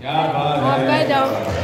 Yeah, Have a good.